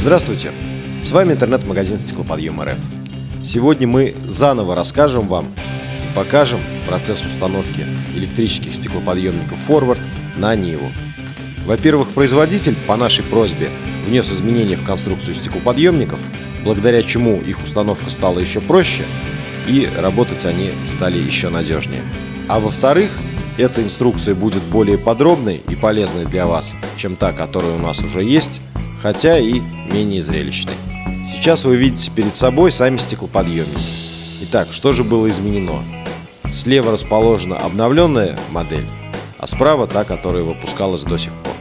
Здравствуйте! С вами интернет-магазин Стеклоподъем РФ. Сегодня мы заново расскажем вам и покажем процесс установки электрических стеклоподъемников Forward на Ниву. Во-первых, производитель по нашей просьбе внес изменения в конструкцию стеклоподъемников, благодаря чему их установка стала еще проще и работать они стали еще надежнее. А во-вторых, эта инструкция будет более подробной и полезной для вас, чем та, которая у нас уже есть, хотя и менее зрелищной. Сейчас вы видите перед собой сами стеклоподъемники. Итак, что же было изменено? Слева расположена обновленная модель, а справа та, которая выпускалась до сих пор.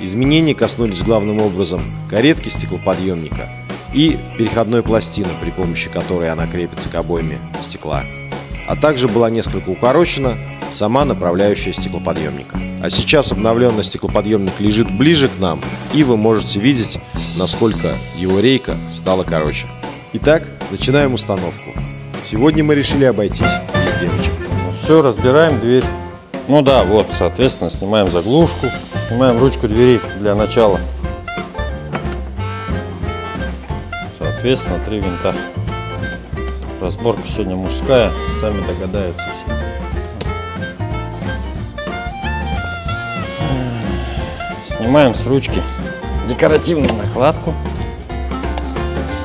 Изменения коснулись главным образом каретки стеклоподъемника и переходной пластины, при помощи которой она крепится к обойме стекла. А также была несколько укорочена сама направляющая стеклоподъемника. А сейчас обновленный стеклоподъемник лежит ближе к нам, и вы можете видеть, насколько его рейка стала короче. Итак, начинаем установку. Сегодня мы решили обойтись без девочек. Все, разбираем дверь. Ну да, вот, соответственно, снимаем заглушку, снимаем ручку двери для начала. Соответственно, три винта. Разборка сегодня мужская, сами догадаются Снимаем с ручки декоративную накладку.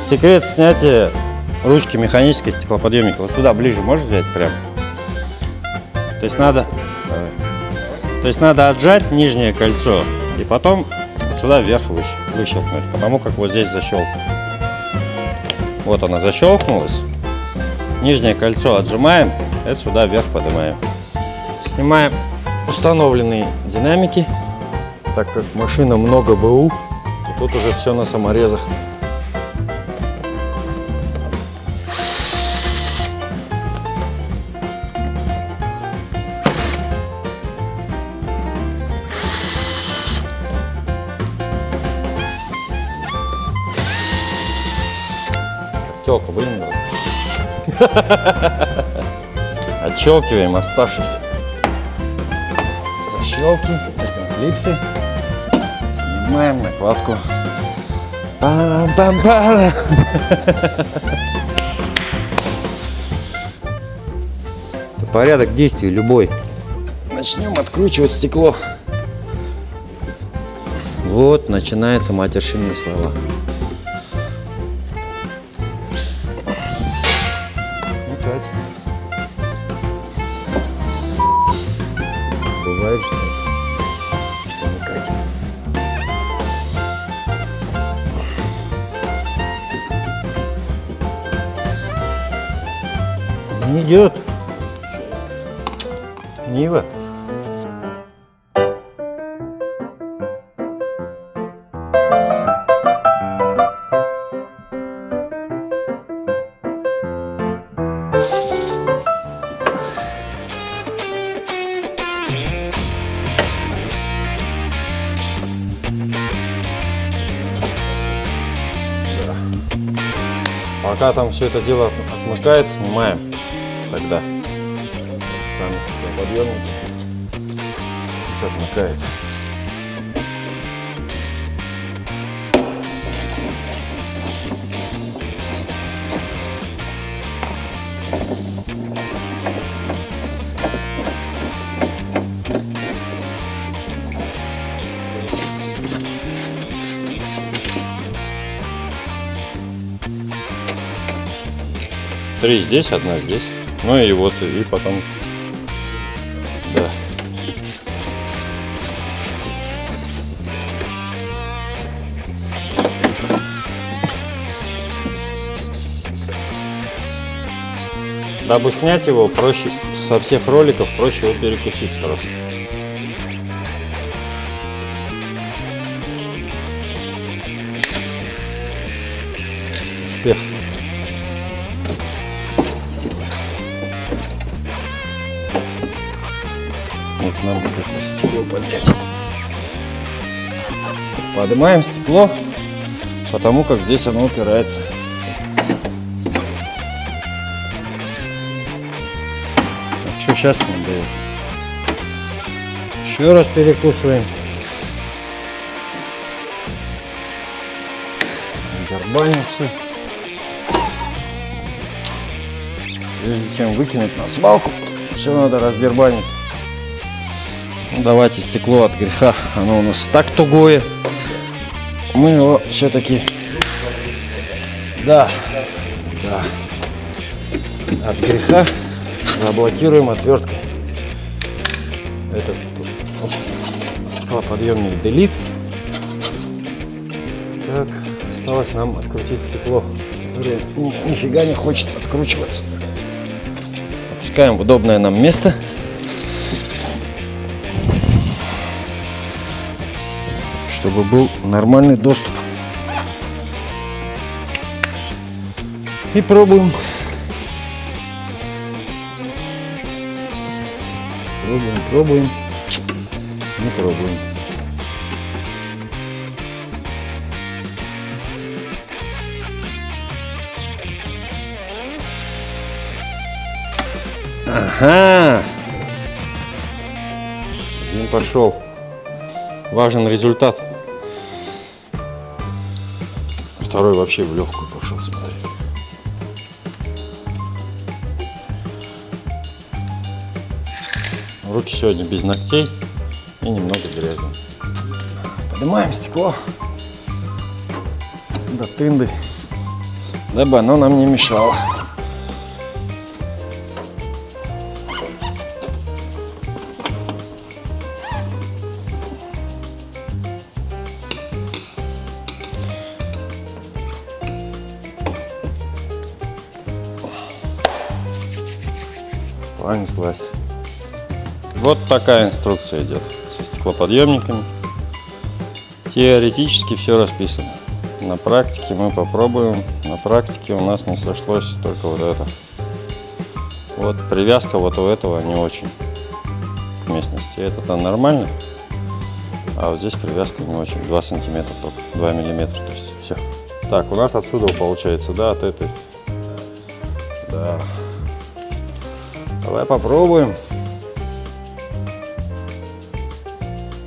Секрет снятия ручки механической стеклоподъемника. Вот сюда ближе можешь взять прям. То есть надо, то есть надо отжать нижнее кольцо и потом сюда вверх выщ, выщелкнуть, потому как вот здесь защелка. Вот она защелкнулась. Нижнее кольцо отжимаем, это сюда вверх поднимаем. Снимаем установленные динамики, так как машина много БУ, тут уже все на саморезах. Телка, блин, Отщелкиваем оставшиеся защелки, клипсы. Снимаем накладку. -пам -парам. Порядок действий любой. Начнем откручивать стекло. Вот начинаются матершинные слова. Пока там все это дело отмыкает, снимаем тогда сами подъемники. Все отмыкает. Три здесь, одна здесь. Ну и вот, и потом... Да. Дабы снять его, проще со всех роликов проще его перекусить просто. Успех. Нам как стекло поднять. Поднимаем стекло, потому как здесь оно упирается. А что сейчас не дает? Еще раз перекусываем. Дербаним все. Прежде чем выкинуть на свалку, все надо раздербанить. Давайте стекло от греха. Оно у нас так тугое. Мы его все-таки... Да, да. От греха заблокируем отверткой. Этот стеклоподъемник Delete. Так, осталось нам открутить стекло, которое ни, нифига не хочет откручиваться. Опускаем в удобное нам место. Чтобы был нормальный доступ. И пробуем. Пробуем, пробуем. Не пробуем. Ага. День пошел. Важен результат. Второй вообще в легкую пошел, смотри. Руки сегодня без ногтей и немного грязные. Поднимаем стекло до тынды, дабы оно нам не мешало. Понеслась. Вот такая инструкция идет со стеклоподъемниками. Теоретически все расписано. На практике мы попробуем. На практике у нас не сошлось только вот это. Вот привязка вот у этого не очень к местности. Это нормально, а вот здесь привязка не очень. 2 сантиметра только, 2 миллиметра. То есть все. Так, у нас отсюда получается, да, от этой. Да. Давай попробуем.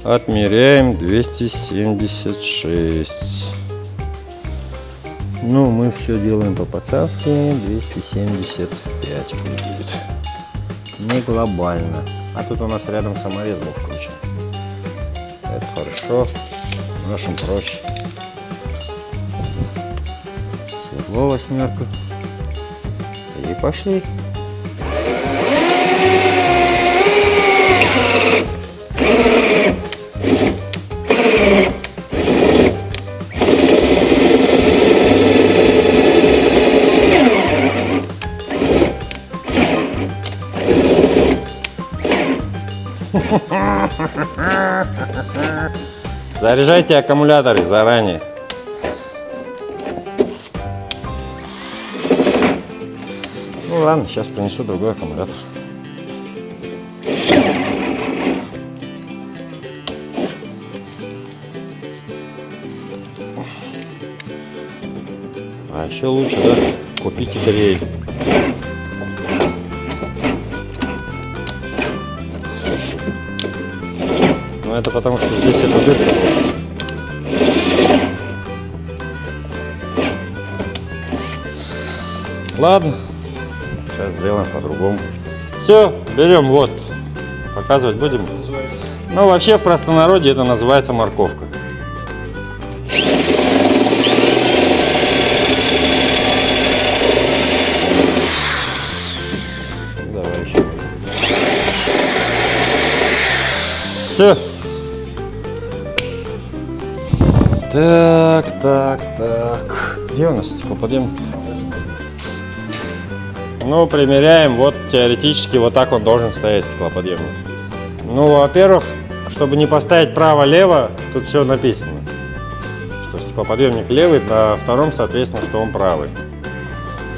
Отмеряем 276. Ну, мы все делаем по-пацански. 275 будет. Не глобально. А тут у нас рядом саморез был включен. Это хорошо. Нашим проще. Светло восьмерку. И пошли. Заряжайте аккумуляторы заранее. Ну ладно, сейчас принесу другой аккумулятор. А еще лучше, да, купите дрель. Это потому, что здесь это дырка. Ладно, сейчас сделаем по-другому. Все, берем вот. Показывать будем? Ну, вообще в простонародье это называется морковка. Давай еще. Все. Так, так, так. Где у нас стеклоподъемник? Ну, примеряем. Вот теоретически вот так он должен стоять стеклоподъемник. Ну, во-первых, чтобы не поставить право-лево, тут все написано. Что стеклоподъемник левый, на втором, соответственно, что он правый.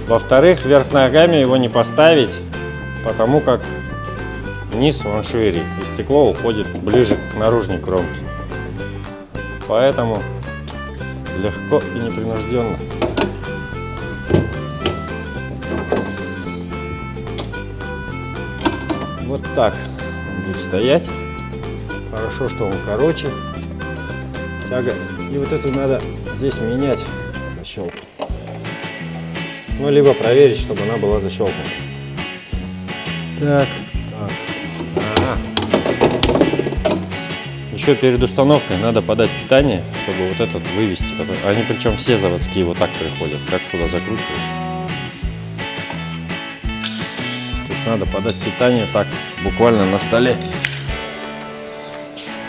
Во-вторых, вверх ногами его не поставить, потому как низ он шире, и стекло уходит ближе к наружной кромке. Поэтому легко и непринужденно. Вот так он будет стоять. Хорошо, что он короче. Тяга. И вот эту надо здесь менять. защелкнуть. Ну, либо проверить, чтобы она была защелкнута. Так, так. Ага. Еще перед установкой надо подать питание, чтобы вот этот вывести. Они причем все заводские вот так приходят. Как сюда закручивать? То надо подать питание так, буквально на столе.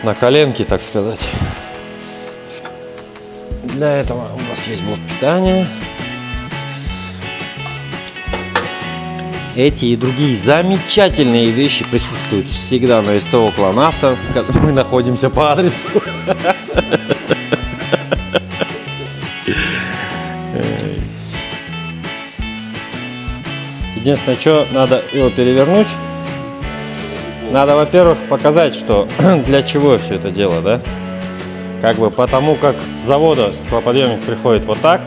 На коленке, так сказать. Для этого у нас есть блок питания. Эти и другие замечательные вещи присутствуют всегда на СТО Кланавто. Мы находимся по адресу. Единственное, что надо его перевернуть. Надо, во-первых, показать, что для чего все это дело, да? Как бы потому, как с завода стеклоподъемник приходит вот так,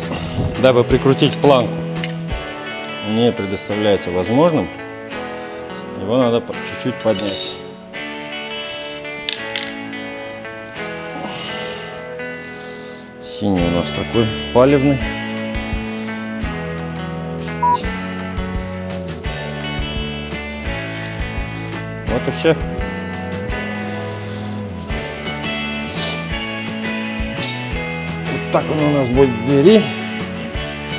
дабы прикрутить планку не предоставляется возможным, его надо чуть-чуть поднять. Синий у нас такой палевный. Вот и все. Вот так он у нас будет двери.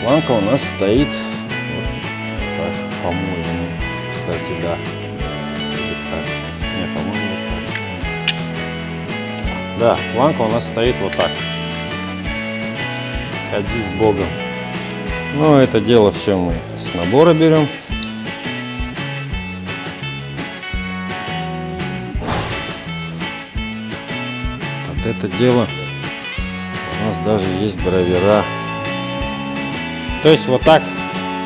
Планка у нас стоит по-моему. Кстати, да. Вот. Не, по-моему, вот так. Да, планка у нас стоит вот так. Ходи с Богом. Ну, это дело все мы с набора берем. Под это дело у нас даже есть драйвера. То есть вот так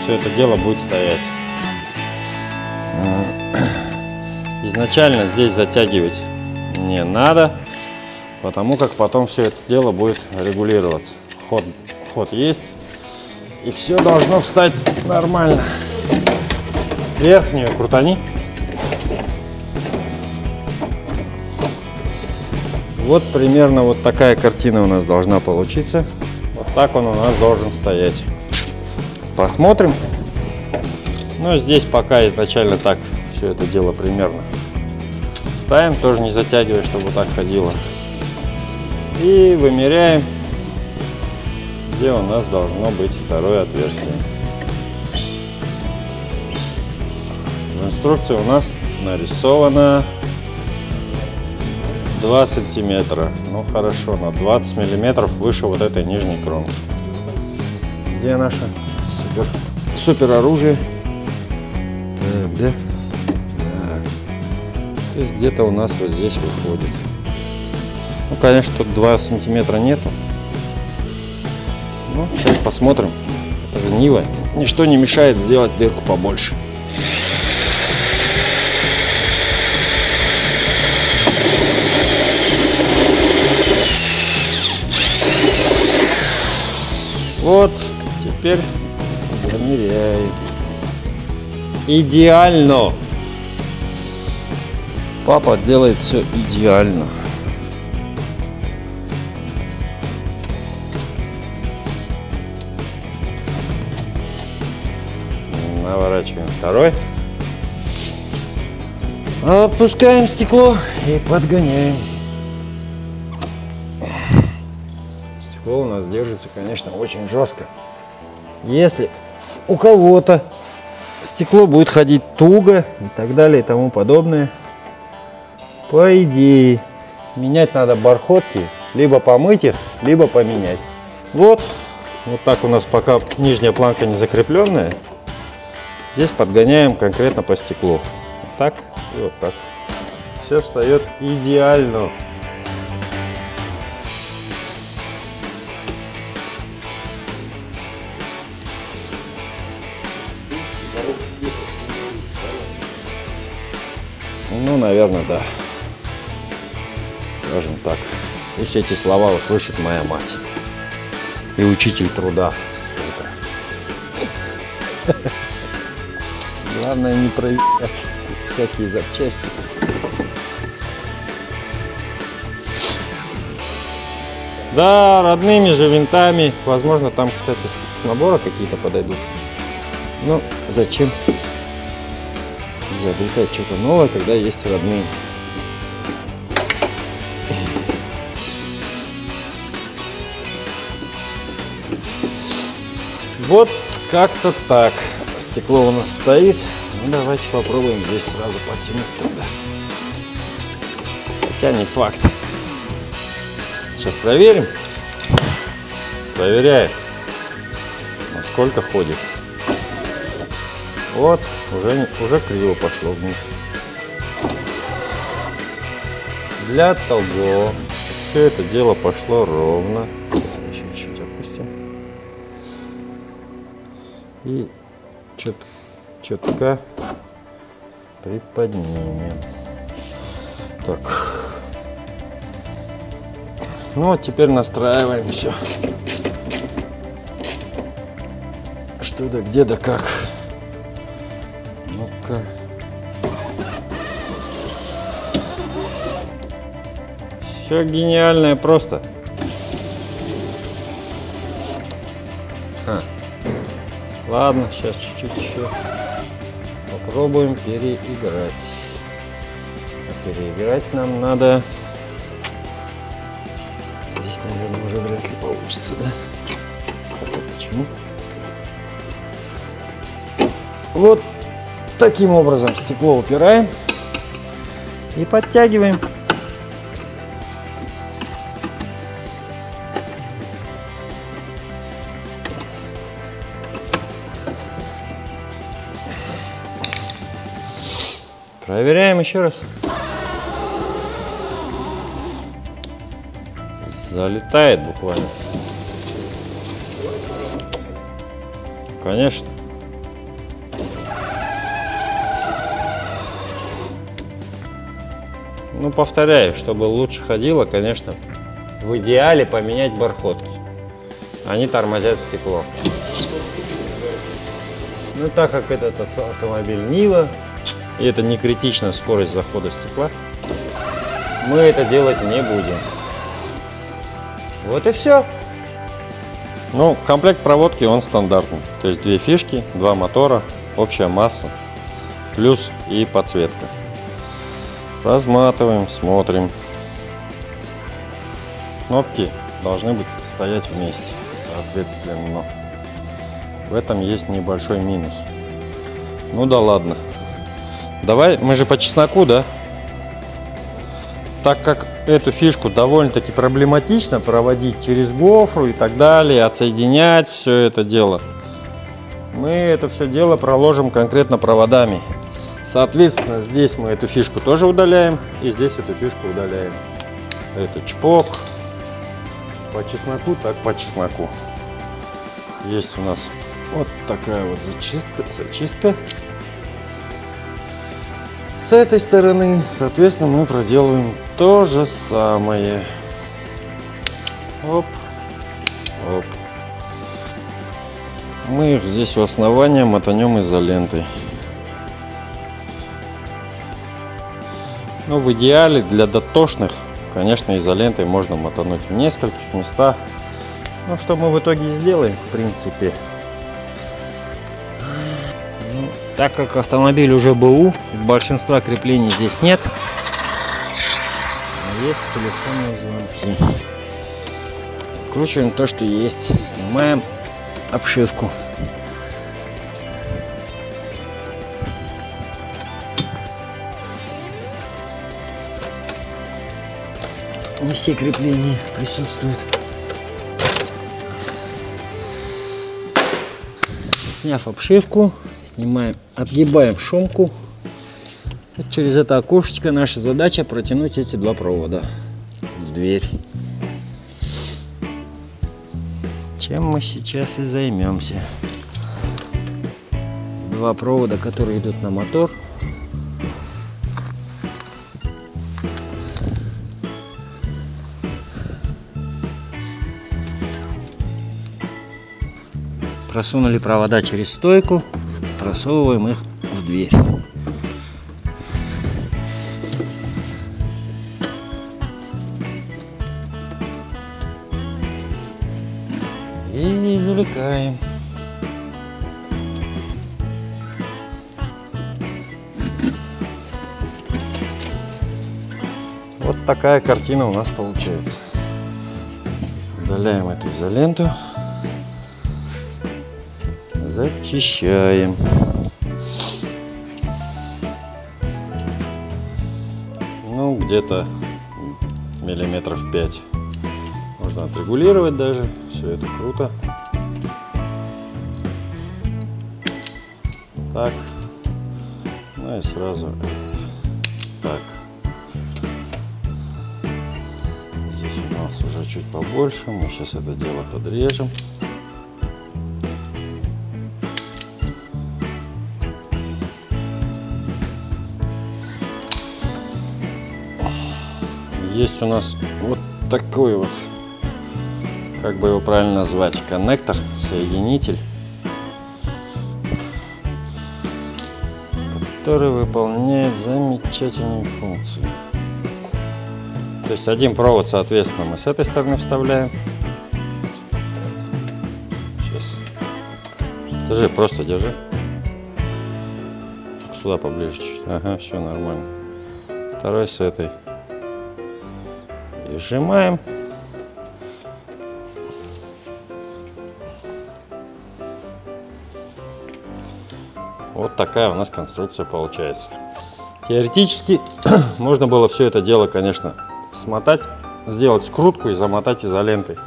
все это дело будет стоять. Изначально здесь затягивать не надо, потому как потом все это дело будет регулироваться. Ход, ход есть, и все должно встать нормально. Верхнюю крутани. Вот примерно вот такая картина у нас должна получиться. Вот так он у нас должен стоять. Посмотрим. Но здесь пока изначально так все это дело примерно. Ставим, тоже не затягивая, чтобы вот так ходило. И вымеряем, где у нас должно быть второе отверстие. В инструкции у нас нарисовано 2 сантиметра. Ну хорошо, на 20 миллиметров выше вот этой нижней кромки. Где наше супер, супер оружие? Так, да? То есть где-то у нас вот здесь выходит. Ну, конечно, тут 2 сантиметра нету. Ну, сейчас посмотрим. Это же Нива. Ничто не мешает сделать дырку побольше. Вот, теперь замеряем. Идеально! Папа делает все идеально. Наворачиваем второй. Опускаем стекло и подгоняем. Стекло у нас держится, конечно, очень жестко. Если у кого-то стекло будет ходить туго и так далее и тому подобное, по идее, менять надо бархотки, либо помыть их, либо поменять. Вот, вот так у нас пока нижняя планка не закрепленная. Здесь подгоняем конкретно по стеклу. Вот так и вот так. Все встает идеально. Ну, наверное, да скажем так. Пусть эти слова услышит моя мать. И учитель труда. Сука. Главное не проебать всякие запчасти. Да, родными же винтами. Возможно, там, кстати, с набора какие-то подойдут. Ну, зачем изобретать что-то новое, когда есть родные? Вот как-то так. Стекло у нас стоит. Ну, давайте попробуем здесь сразу потянуть тогда. Хотя не факт. Сейчас проверим. Проверяем, насколько ходит. Вот, уже, уже криво пошло вниз. Для того, все это дело пошло ровно. И чет, четко приподнимем. Так. Ну вот теперь настраиваем все. Что да где да как. Ну-ка. Все гениальное просто. Ладно, сейчас чуть-чуть попробуем переиграть. А переиграть нам надо наверное, уже вряд ли получится, да? Хотя почему? Вот таким образом стекло упираем и подтягиваем. Проверяем еще раз. Залетает буквально. Конечно. Ну, повторяю, чтобы лучше ходило, конечно, в идеале поменять бархотки. Они тормозят стекло. Ну, так как этот автомобиль Нива, и это не критичная скорость захода стекла, мы это делать не будем. Вот и все. Ну, комплект проводки он стандартный. То есть две фишки, два мотора, общая масса, плюс и подсветка. Разматываем, смотрим. Кнопки должны быть стоять вместе, соответственно. В этом есть небольшой минус. Ну да ладно. Давай, мы же по чесноку, да? Так как эту фишку довольно-таки проблематично проводить через гофру и так далее, отсоединять все это дело. Мы это все дело проложим конкретно проводами. Соответственно, здесь мы эту фишку тоже удаляем, и здесь эту фишку удаляем. Это чпок. По чесноку, так по чесноку. Есть у нас вот такая вот зачистка. зачистка. С этой стороны, соответственно, мы проделываем то же самое. Оп, оп. Мы их здесь у основания мотанем изолентой. Ну, в идеале для дотошных, конечно, изолентой можно мотануть в нескольких местах. Ну, что мы в итоге сделаем, в принципе. Так как автомобиль уже БУ, большинства креплений здесь нет есть телефонные звонки. Вкручиваем то, что есть. Снимаем обшивку. Не все крепления присутствуют. Сняв обшивку, снимаем, объебаем шумку. Вот через это окошечко наша задача протянуть эти два провода в дверь. Чем мы сейчас и займемся. Два провода, которые идут на мотор. Просунули провода через стойку, просовываем их в дверь. И извлекаем. Вот такая картина у нас получается. Удаляем эту изоленту. Зачищаем. Ну, где-то миллиметров 5. Можно отрегулировать даже. Все это круто. Так. Ну и сразу этот. Так. Здесь у нас уже чуть побольше. Мы сейчас это дело подрежем. Есть у нас вот такой вот, как бы его правильно назвать, коннектор, соединитель, который выполняет замечательную функцию. То есть один провод, соответственно, мы с этой стороны вставляем. Сейчас. Держи, просто держи. Сюда поближе чуть. Ага, все нормально. Второй с этой. И сжимаем. Вот такая у нас конструкция получается. Теоретически можно было все это дело, конечно, смотать, сделать скрутку и замотать изолентой.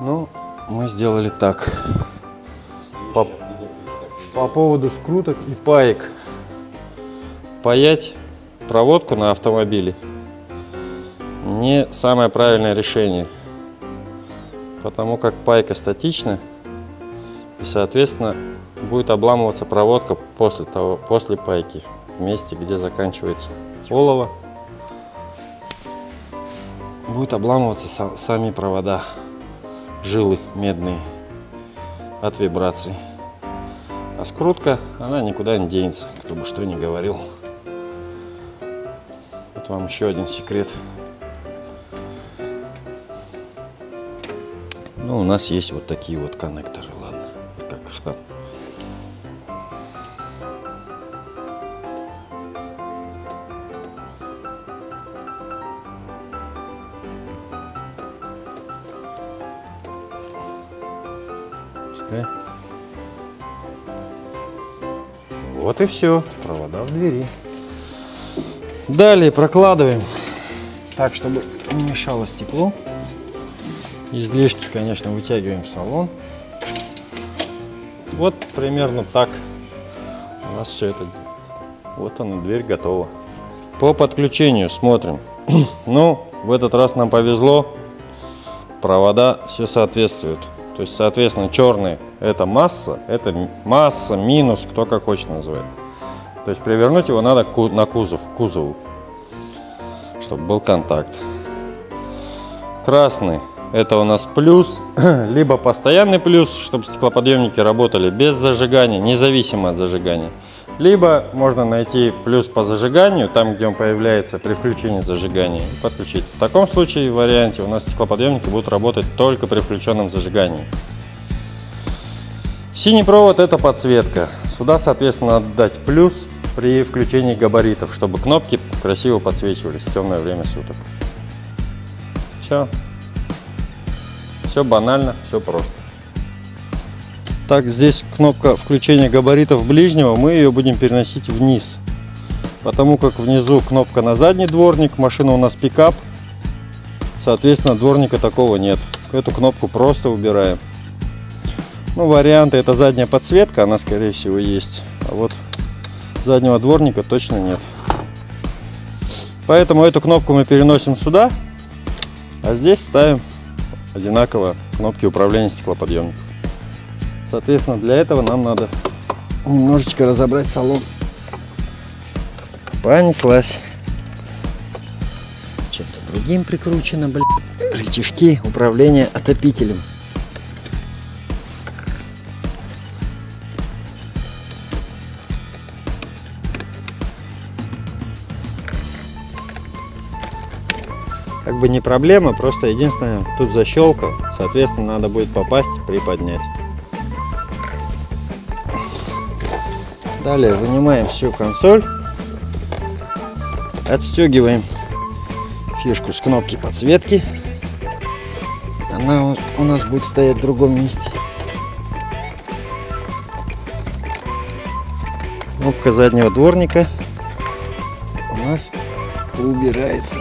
Ну, мы сделали так. По, по поводу скруток и паек. Паять проводку на автомобиле не самое правильное решение. Потому как пайка статична и, соответственно, будет обламываться проводка после, того, после пайки, в месте, где заканчивается олово будут обламываться сами провода, жилы медные от вибраций. А скрутка, она никуда не денется, кто бы что ни говорил. Вот вам еще один секрет. Ну, у нас есть вот такие вот коннекторы, ладно, как их там. Вот и все. Провода в двери. Далее прокладываем так, чтобы не мешало стекло. Излишки, конечно, вытягиваем в салон. Вот примерно так у нас все это. Вот она, дверь готова. По подключению смотрим. ну, в этот раз нам повезло. Провода все соответствуют. То есть, соответственно, черный это масса, это масса минус, кто как хочет называть. То есть привернуть его надо на кузов, к кузову, чтобы был контакт. Красный это у нас плюс, либо постоянный плюс, чтобы стеклоподъемники работали без зажигания, независимо от зажигания. Либо можно найти плюс по зажиганию, там, где он появляется при включении зажигания, и подключить. В таком случае, в варианте, у нас стеклоподъемники будут работать только при включенном зажигании. Синий провод – это подсветка. Сюда, соответственно, надо дать плюс при включении габаритов, чтобы кнопки красиво подсвечивались в темное время суток. Все. Все банально, все просто. Так, здесь кнопка включения габаритов ближнего, мы ее будем переносить вниз. Потому как внизу кнопка на задний дворник, машина у нас пикап. Соответственно, дворника такого нет. Эту кнопку просто убираем. Ну, варианты это задняя подсветка, она скорее всего есть. А вот заднего дворника точно нет. Поэтому эту кнопку мы переносим сюда, а здесь ставим одинаково кнопки управления стеклоподъемников. Соответственно, для этого нам надо немножечко разобрать салон. Понеслась. Чем-то другим прикручено, блин. Рычажки управления отопителем. Бы не проблема, просто единственное, тут защелка, соответственно, надо будет попасть, приподнять. Далее вынимаем всю консоль, отстегиваем фишку с кнопки подсветки. Она у нас будет стоять в другом месте. Кнопка заднего дворника у нас убирается.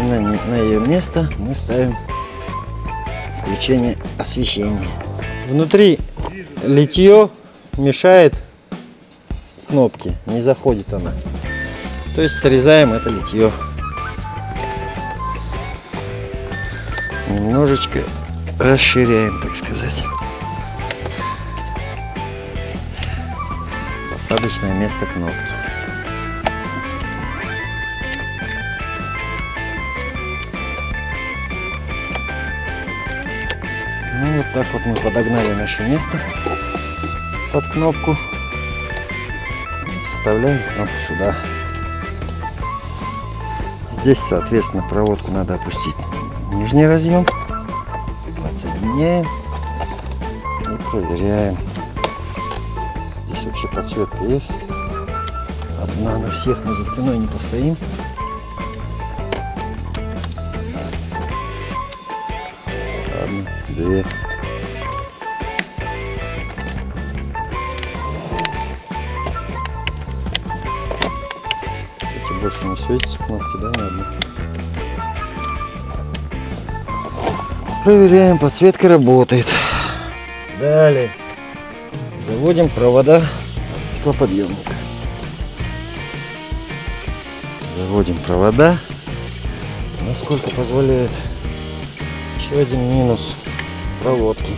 На, на ее место мы ставим включение освещения. Внутри литье мешает кнопке, не заходит она. То есть срезаем это литье. Немножечко расширяем, так сказать. Посадочное место кнопки. Ну вот так вот мы подогнали наше место под кнопку. Вставляем кнопку сюда. Здесь, соответственно, проводку надо опустить нижний разъем. Подсоединяем и проверяем. Здесь вообще подсветка есть. Одна на всех мы за ценой не постоим. Две. Эти больше не светятся кнопки, да, одной? Проверяем, подсветка работает. Далее заводим провода от стеклоподъемника. Заводим провода, насколько позволяет. Еще один минус проводки.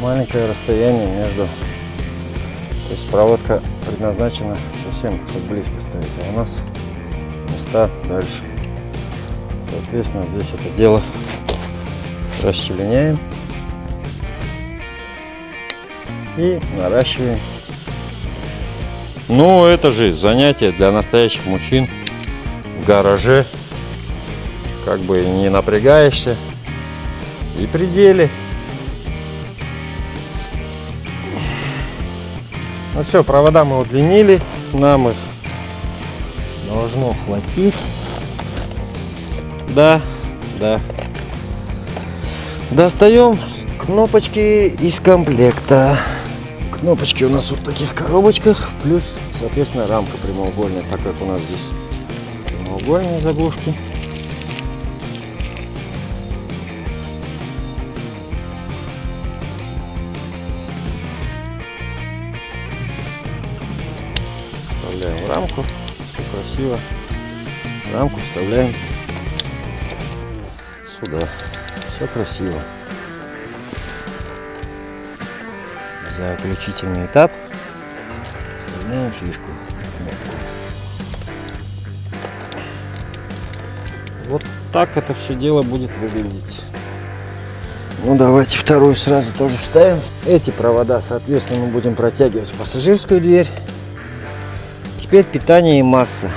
Маленькое расстояние между. То есть проводка предназначена совсем, чтобы близко ставить, а у нас места дальше. Соответственно, здесь это дело расчленяем и наращиваем. Ну, это же занятие для настоящих мужчин гараже. Как бы не напрягаешься. И пределе. Ну все, провода мы удлинили. Нам их должно хватить. Да, да. Достаем кнопочки из комплекта. Кнопочки у нас вот в таких коробочках, плюс, соответственно, рамка прямоугольная, так как у нас здесь прямоугольные заглушки. Вставляем в рамку, все красиво. Рамку вставляем сюда. Все красиво. Заключительный этап. Вставляем фишку. Так это все дело будет выглядеть. Ну давайте вторую сразу тоже вставим. Эти провода, соответственно, мы будем протягивать в пассажирскую дверь. Теперь питание и масса.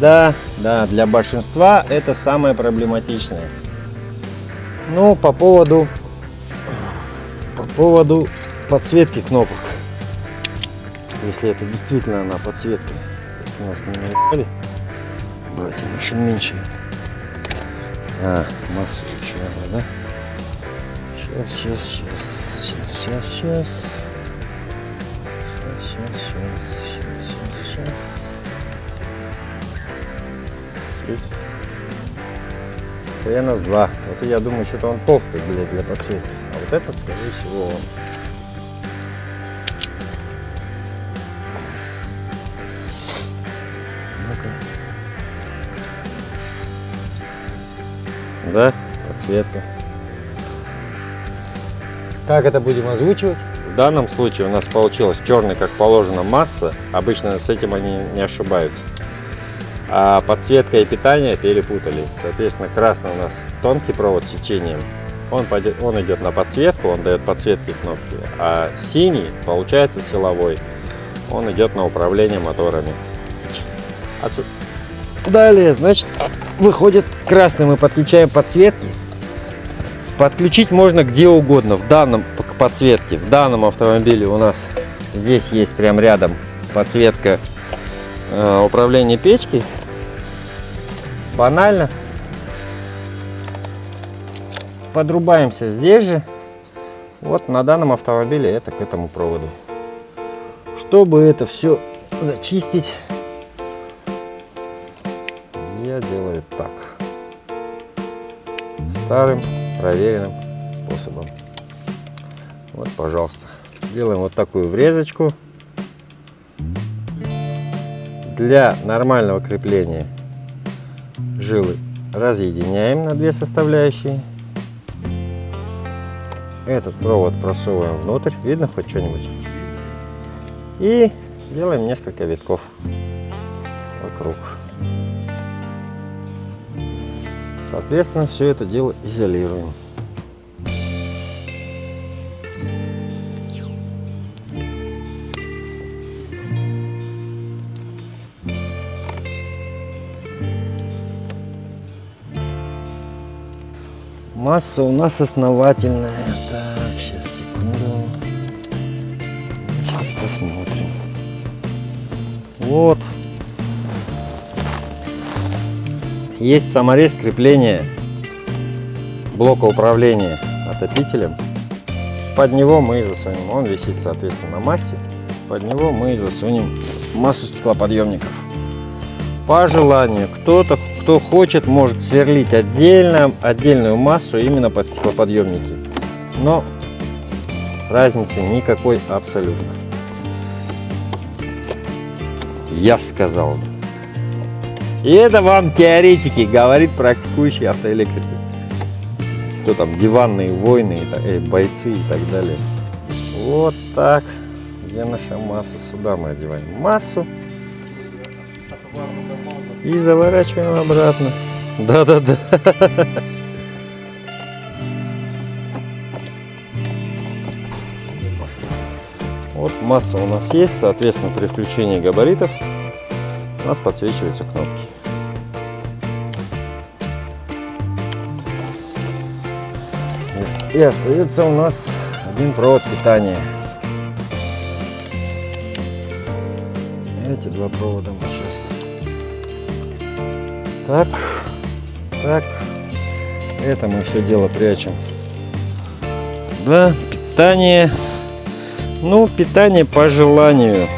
Да, да, для большинства это самое проблематичное. Ну, по поводу, по поводу подсветки кнопок. Если это действительно она подсветка. Если нас не наебали. Братья наши меньше. А, массу же еще надо, да? Сейчас, сейчас, сейчас, сейчас, сейчас, сейчас. Сейчас, сейчас, сейчас, сейчас, сейчас два. Вот я думаю, что-то он толстый, блядь, для подсветки. А вот этот, скорее всего, он. Да, подсветка. Как это будем озвучивать? В данном случае у нас получилось черный, как положено, масса. Обычно с этим они не ошибаются. А подсветка и питание перепутали. Соответственно, красный у нас тонкий провод с сечением. Он, пойдет, он идет на подсветку, он дает подсветки кнопки. А синий получается силовой. он идет на управление моторами. Отсюда. Далее, значит, выходит красный, мы подключаем подсветки. Подключить можно где угодно, в данном подсветке. В данном автомобиле у нас здесь есть прям рядом подсветка э, управления печкой. Банально. Подрубаемся здесь же. Вот на данном автомобиле это к этому проводу. Чтобы это все зачистить, Старым проверенным способом. Вот, пожалуйста. Делаем вот такую врезочку. Для нормального крепления жилы разъединяем на две составляющие. Этот провод просовываем внутрь. Видно хоть что-нибудь? И делаем несколько витков Соответственно, все это дело изолируем. Масса у нас основательная. Так, сейчас, секунду. Сейчас посмотрим. Вот. Есть саморез крепления блока управления отопителем. Под него мы засунем, он висит, соответственно, на массе. Под него мы засунем массу стеклоподъемников. По желанию, кто-то кто хочет, может сверлить отдельно, отдельную массу именно под стеклоподъемники. Но разницы никакой абсолютно. Я сказал. И это вам теоретики, говорит практикующий автоэлектрик. Кто там, диванные войны, э, бойцы и так далее. Вот так. Где наша масса? Сюда мы одеваем массу и заворачиваем обратно. Да-да-да. Вот масса у нас есть, соответственно, при включении габаритов нас подсвечиваются кнопки. И остается у нас один провод питания. Эти два провода мы сейчас так, так. Это мы все дело прячем. Да, питание. Ну, питание по желанию.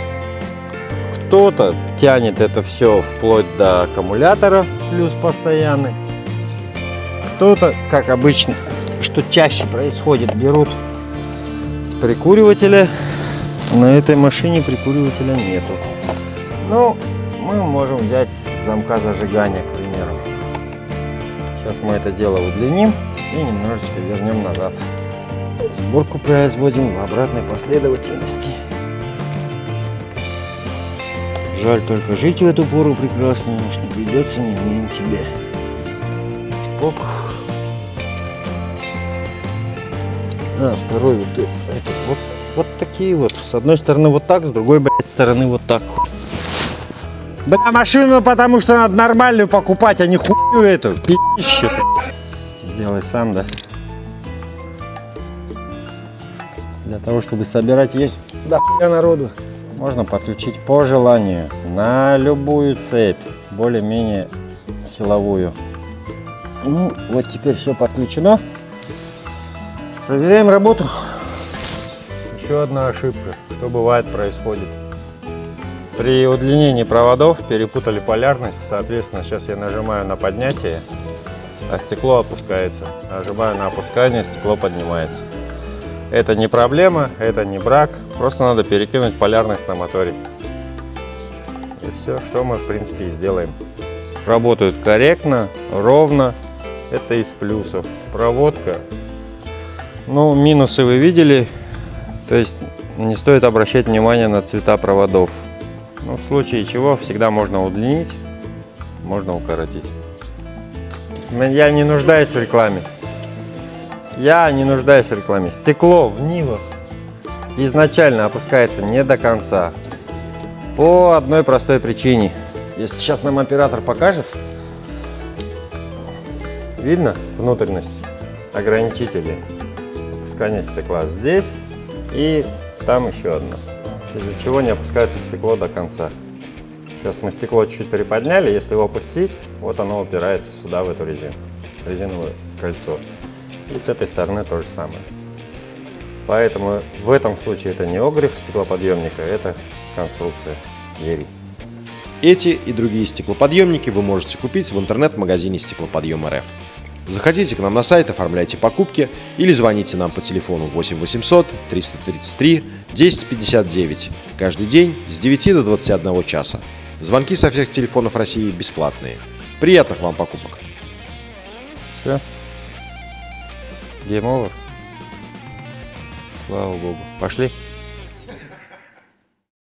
Кто-то тянет это все вплоть до аккумулятора, плюс постоянный. Кто-то, как обычно, что чаще происходит, берут с прикуривателя. На этой машине прикуривателя нету. Ну, мы можем взять замка зажигания, к примеру. Сейчас мы это дело удлиним и немножечко вернем назад. Сборку производим в обратной последовательности. Жаль только жить в эту пору прекрасную, что придется не имеем тебе. Чпок. А, второй вот этот. Вот, вот такие вот. С одной стороны вот так, с другой, блядь, стороны вот так. Бля, машину потому что надо нормальную покупать, а не хую эту. Пищу. Сделай сам, да. Для того, чтобы собирать есть да народу. Можно подключить по желанию на любую цепь, более-менее силовую. Ну, вот теперь все подключено. Проверяем работу. Еще одна ошибка. Что бывает, происходит. При удлинении проводов перепутали полярность, соответственно, сейчас я нажимаю на поднятие, а стекло опускается. Нажимаю на опускание, стекло поднимается. Это не проблема, это не брак, просто надо перекинуть полярность на моторе. И все, что мы в принципе и сделаем. Работают корректно, ровно, это из плюсов. Проводка, ну минусы вы видели, то есть не стоит обращать внимание на цвета проводов. Ну, в случае чего всегда можно удлинить, можно укоротить. Я не нуждаюсь в рекламе. Я не нуждаюсь в рекламе. Стекло в Нивах изначально опускается не до конца. По одной простой причине. Если сейчас нам оператор покажет, видно внутренность ограничителей опускания стекла здесь и там еще одно, из-за чего не опускается стекло до конца. Сейчас мы стекло чуть-чуть приподняли, если его опустить, вот оно упирается сюда, в эту резинку, резиновое кольцо. И с этой стороны то же самое. Поэтому в этом случае это не огрев стеклоподъемника, это конструкция Ери. Эти и другие стеклоподъемники вы можете купить в интернет-магазине «Стеклоподъем РФ». Заходите к нам на сайт, оформляйте покупки или звоните нам по телефону 8 800 333 1059 каждый день с 9 до 21 часа. Звонки со всех телефонов России бесплатные. Приятных вам покупок! Все. Game over. Слава богу. Пошли.